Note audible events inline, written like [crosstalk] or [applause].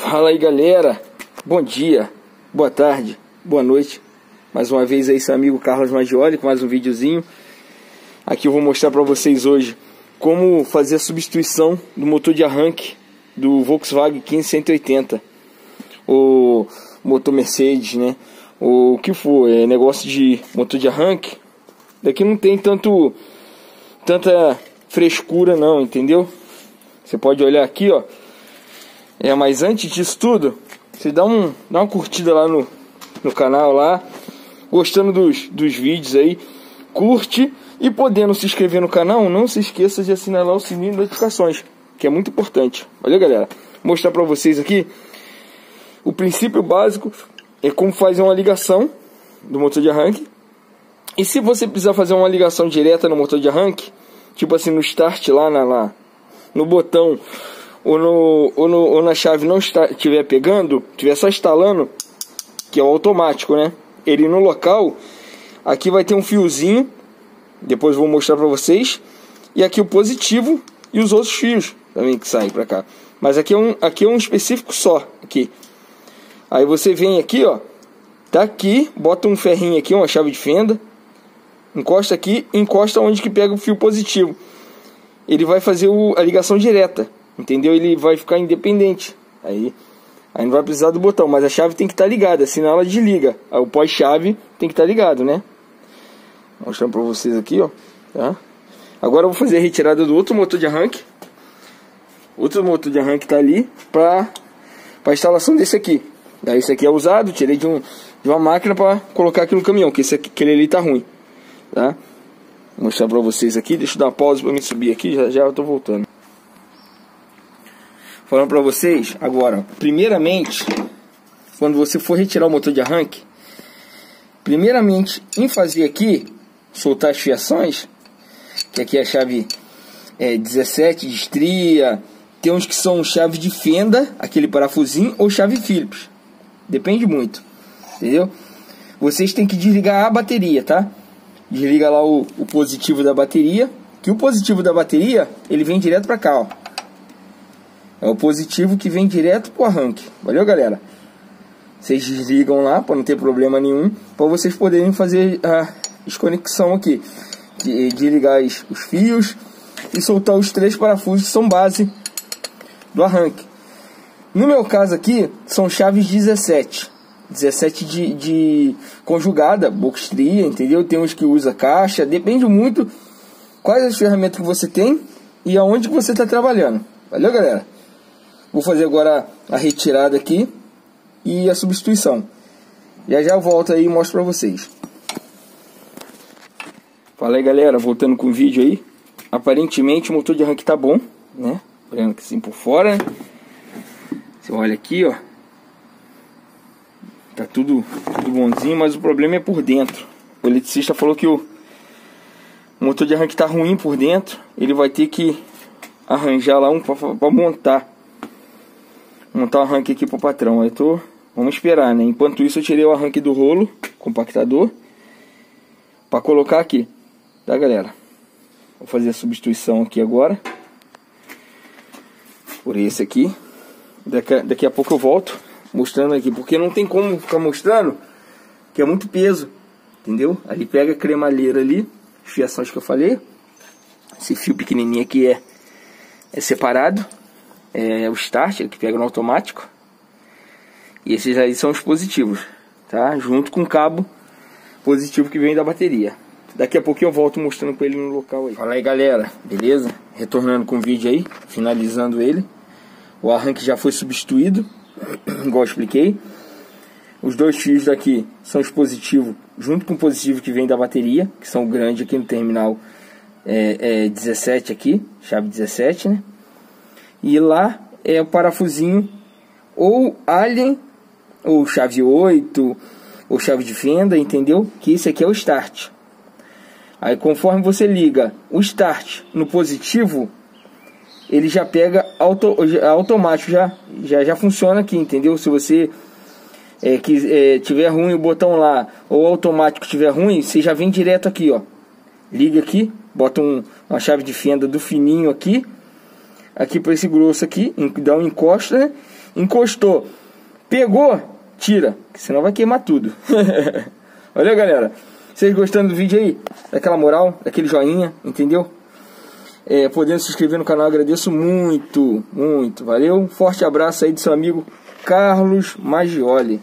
Fala aí galera, bom dia, boa tarde, boa noite. Mais uma vez aí seu amigo Carlos Maggioli com mais um videozinho. Aqui eu vou mostrar para vocês hoje como fazer a substituição do motor de arranque do Volkswagen 1580 O motor Mercedes, né? O que for, é negócio de motor de arranque Daqui não tem tanto tanta frescura não, entendeu? Você pode olhar aqui, ó é, mas antes disso tudo, você dá, um, dá uma curtida lá no, no canal lá, gostando dos, dos vídeos aí, curte e podendo se inscrever no canal, não se esqueça de assinalar o sininho de notificações, que é muito importante. Olha galera, vou mostrar para vocês aqui o princípio básico é como fazer uma ligação do motor de arranque. E se você precisar fazer uma ligação direta no motor de arranque, tipo assim no start lá, na, lá no botão ou, no, ou, no, ou na chave não estiver pegando, estiver só instalando, que é o automático, né? Ele no local, aqui vai ter um fiozinho, depois vou mostrar para vocês, e aqui o positivo e os outros fios também que saem para cá. Mas aqui é um, aqui é um específico só, aqui. Aí você vem aqui, ó, tá aqui, bota um ferrinho aqui, uma chave de fenda, encosta aqui, encosta onde que pega o fio positivo. Ele vai fazer o, a ligação direta. Entendeu? Ele vai ficar independente. Aí, aí não vai precisar do botão, mas a chave tem que estar tá ligada, senão ela desliga. Aí o pós-chave tem que estar tá ligado, né? Mostrando para vocês aqui, ó. Tá? Agora eu vou fazer a retirada do outro motor de arranque. Outro motor de arranque tá ali para para instalação desse aqui. Daí esse aqui é usado, tirei de, um, de uma máquina para colocar aqui no caminhão, que esse aqui, aquele ali tá ruim, tá? Vou mostrar para vocês aqui, deixa eu dar uma pausa para me subir aqui, já já eu tô voltando falando para vocês agora, primeiramente, quando você for retirar o motor de arranque, primeiramente em fazer aqui, soltar as fiações, que aqui é a chave é, 17 de estria, tem uns que são chave de fenda, aquele parafusinho, ou chave Phillips, depende muito, entendeu? Vocês têm que desligar a bateria, tá? Desliga lá o, o positivo da bateria, que o positivo da bateria, ele vem direto para cá, ó. É o positivo que vem direto pro arranque. Valeu, galera? Vocês desligam lá para não ter problema nenhum, para vocês poderem fazer a desconexão aqui, de, de ligar os fios e soltar os três parafusos que são base do arranque. No meu caso aqui, são chaves 17. 17 de, de conjugada, box tria, entendeu? Tem uns que usa caixa, depende muito quais as ferramentas que você tem e aonde que você está trabalhando. Valeu, galera? Vou fazer agora a retirada aqui e a substituição. Já já volto aí e mostro pra vocês. Fala aí galera, voltando com o vídeo aí. Aparentemente o motor de arranque tá bom, né? Olhando assim por fora. Você olha aqui, ó. Tá tudo, tudo bonzinho, mas o problema é por dentro. O eletricista falou que o motor de arranque tá ruim por dentro. Ele vai ter que arranjar lá um para montar montar o arranque aqui pro patrão. Aí tô, vamos esperar, né? Enquanto isso eu tirei o arranque do rolo, compactador, para colocar aqui, tá galera? Vou fazer a substituição aqui agora. Por esse aqui. Daqui, daqui a pouco eu volto mostrando aqui, porque não tem como ficar mostrando, que é muito peso, entendeu? Ali pega a cremalheira ali, fiações que eu falei. Esse fio pequenininho aqui é, é separado é o start, que pega no automático. E esses aí são os positivos, tá? Junto com o cabo positivo que vem da bateria. Daqui a pouquinho eu volto mostrando com ele no local aí. Fala aí galera, beleza? Retornando com o vídeo aí, finalizando ele. O arranque já foi substituído, [clears throat] igual eu expliquei. Os dois fios daqui são os positivos, junto com o positivo que vem da bateria, que são grandes aqui no terminal é, é 17 aqui, chave 17, né? E lá é o parafusinho ou Alien, ou chave 8, ou chave de fenda, entendeu? Que esse aqui é o start. Aí conforme você liga o start no positivo, ele já pega auto, automático, já, já, já funciona aqui, entendeu? Se você é, que, é, tiver ruim o botão lá, ou automático tiver ruim, você já vem direto aqui, ó. Liga aqui, bota um, uma chave de fenda do fininho aqui, aqui para esse grosso aqui, dá um encosta, né? Encostou. Pegou, tira, senão vai queimar tudo. [laughs] Valeu, galera. Vocês gostando do vídeo aí? Daquela moral, daquele joinha, entendeu? É, podendo se inscrever no canal, agradeço muito, muito. Valeu, um forte abraço aí do seu amigo Carlos Magioli.